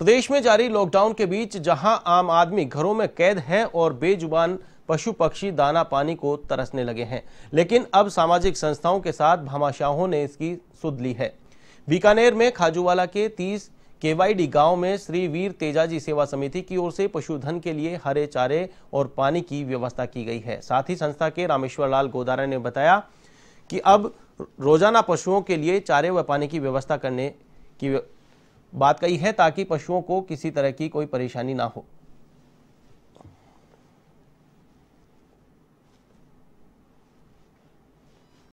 प्रदेश में जारी लॉकडाउन के बीच जहाँ आम आदमी घरों में कैद है और बेजुबान पशु पक्षी दाना पानी को तरसने लगे हैं। लेकिन अब सामाजिक संस्थाओं के साथ भामाशाहों ने इसकी सुध ली है। बीकानेर में खाजूवाला के 30 केवाईडी गाँव में श्री वीर तेजाजी सेवा समिति की ओर से पशुधन के लिए हरे चारे और पानी की व्यवस्था की गई है। साथ ही संस्था के रामेश्वर लाल गोदारा ने बताया कि अब रोज़ाना पशुओं के लिए चारे व पानी की व्यवस्था करने की बात कही है ताकि पशुओं को किसी तरह की कोई परेशानी ना हो।